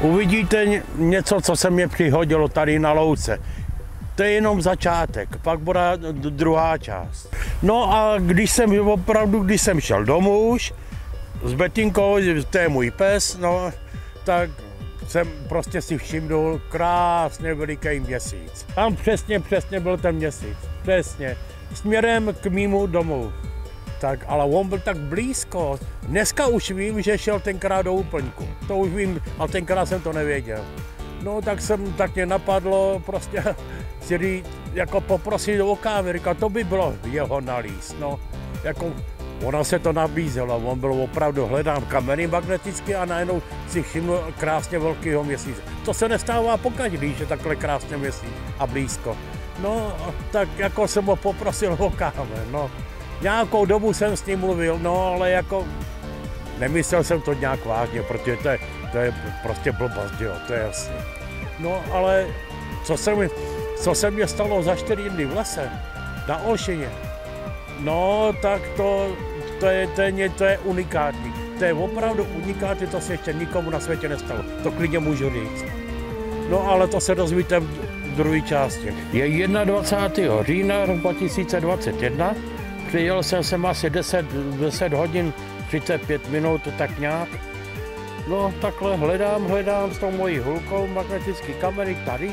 Uvidíte něco, co se mě přihodilo tady na louce. To je jenom začátek, pak bude druhá část. No a když jsem opravdu, když jsem šel domů už, s Betinkou, to je můj pes, no, tak jsem prostě si všimnul krásně veliký měsíc. Tam přesně, přesně byl ten měsíc, přesně, směrem k mýmu domu. Tak, ale on byl tak blízko. Dneska už vím, že šel tenkrát do úplňku. To už vím, ale tenkrát jsem to nevěděl. No tak jsem, tak mě napadlo prostě si jako poprosit o kávy, to by bylo jeho nalíz, no. Jako Ona se to nabízela, on byl opravdu hledán kameny magneticky a najednou si všiml krásně velkého měsíce. To se nestává pokaždý, že takhle krásně měsíc a blízko. No, tak jako jsem ho poprosil o káve, no. Nějakou dobu jsem s ním mluvil, no, ale jako nemyslel jsem to nějak vážně, protože to je, to je prostě blbost, jo, to je jasně. No, ale co se mi, co se mě stalo za čtyři dny v lese, na Olšině, No, tak to, to, je, to, je, to je unikátní. To je opravdu unikátní, to se ještě nikomu na světě nestalo. To klidně můžu říct. No, ale to se dozvíte v druhé části. Je 21. října 2021. Přijel jsem sem asi 10, 10 hodin 35 minut, tak nějak. No takhle hledám, hledám s tou mojí hulkou magnetické kamery tady.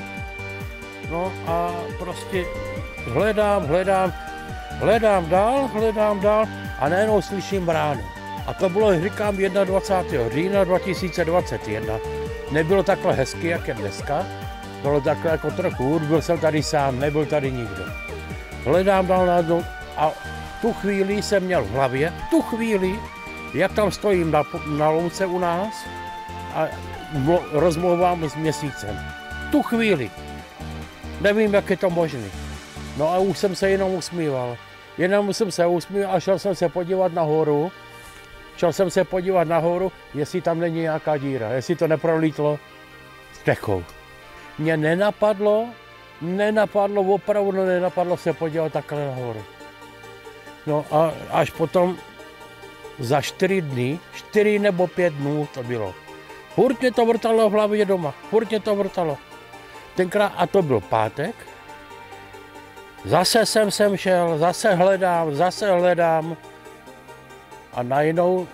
No a prostě hledám, hledám, Hledám dál, hledám dál a najednou slyším ráno. A to bylo, říkám, 21. října 2021. Nebylo takhle hezky, jak je dneska. Bylo takhle jako trochu byl jsem tady sám, nebyl tady nikdo. Hledám dál na a tu chvíli jsem měl v hlavě, tu chvíli, jak tam stojím na, na louce u nás a rozmluvám s měsícem. Tu chvíli. Nevím, jak je to možné. No a už jsem se jenom usmíval. Jenom jsem se usmíval a šel jsem se podívat nahoru. Šel jsem se podívat nahoru, jestli tam není nějaká díra, jestli to neprolítlo střechou. Mě nenapadlo, nenapadlo, opravdu nenapadlo se podívat takhle nahoru. No a až potom za čtyři dny, čtyři nebo pět dnů to bylo. Furt mě to vrtalo v hlavě doma, furt mě to vrtalo. Tenkrát, a to byl pátek, Zase jsem sem šel, zase hledám, zase hledám. A najednou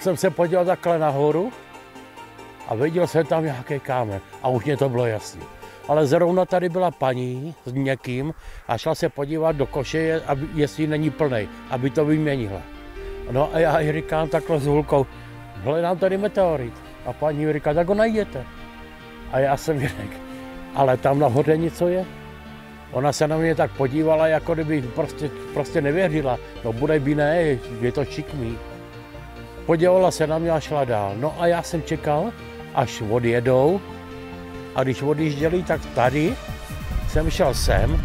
jsem se podíval takhle nahoru a viděl jsem tam nějaký kámen. A už mě to bylo jasné. Ale zrovna tady byla paní s někým a šla se podívat do koše, aby, jestli není plný, aby to vyměnila. No a já říkám takhle s hulkou, hledám tady meteorit. A paní říká, tak ho najdete. A já jsem řekl, ale tam nahoře něco je. Ona se na mě tak podívala, jako kdyby prostě, prostě nevěřila. No bude by ne, je to šikmý. Podívala se na mě a šla dál. No a já jsem čekal, až odjedou. A když odjížděli, tak tady jsem šel sem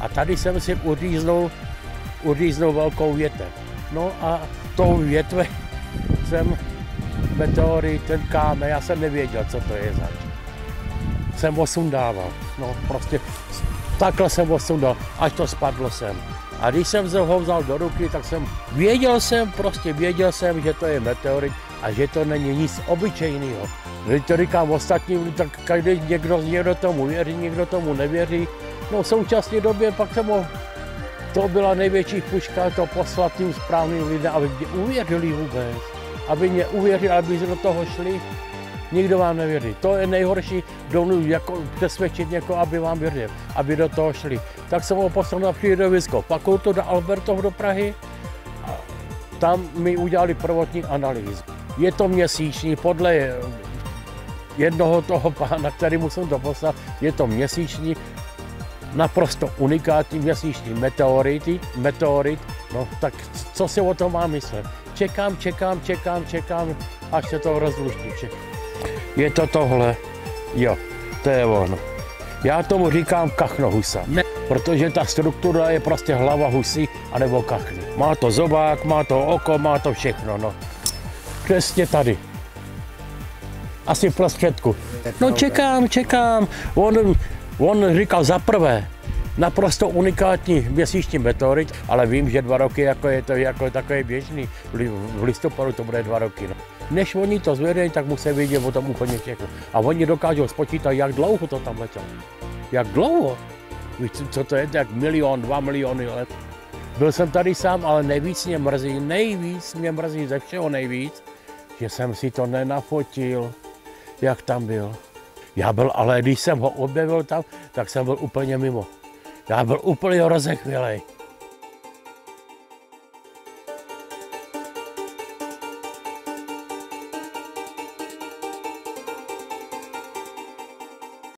a tady jsem si uříznul, uříznul velkou větev. No a tou větve jsem meteory, ten kámen, já jsem nevěděl, co to je zač. Jsem osundával. No prostě Takhle jsem osundal, až to spadlo sem. A když jsem ho vzal do ruky, tak jsem věděl jsem, prostě věděl jsem, že to je meteorit a že to není nic obyčejného. Když to říkám ostatním, tak každý někdo, někdo tomu věří, někdo tomu nevěří. No v současné době pak ho, to byla největší puška, to poslat tím správným lidem, aby mě uvěřili vůbec. Aby mě uvěřili, aby do toho šli. Nikdo vám nevěří. To je nejhorší, domů, jako přesvědčit někoho, aby vám věřil, aby do toho šli. Tak jsem ho poslal na přírodovisko fakultu do Albertov do Prahy a tam mi udělali prvotní analýzu. Je to měsíční, podle jednoho toho pána, který musím to poslat, je to měsíční, naprosto unikátní měsíční meteority, meteorit, no tak co si o tom mám myslet? Čekám, čekám, čekám, čekám, až se to rozluští. Je to tohle. Jo, to je ono. Já tomu říkám kachno husa, ne, protože ta struktura je prostě hlava husy anebo kachny. Má to zobák, má to oko, má to všechno, no. Přesně tady. Asi v prostředku. No čekám, čekám. On, on říkal za prvé, naprosto unikátní měsíční meteorit, ale vím, že dva roky jako je to jako takový běžný. V listopadu to bude dva roky. No. Než oni to zvedají, tak musí vědět o tom úplně všechno. A oni dokážou spočítat, jak dlouho to tam letělo. Jak dlouho? Víš, co to je, jak milion, dva miliony let. Byl jsem tady sám, ale nejvíc mě mrzí, nejvíc mě mrzí ze všeho nejvíc, že jsem si to nenafotil, jak tam byl. Já byl, ale když jsem ho objevil tam, tak jsem byl úplně mimo. Já byl úplně rozechvělej.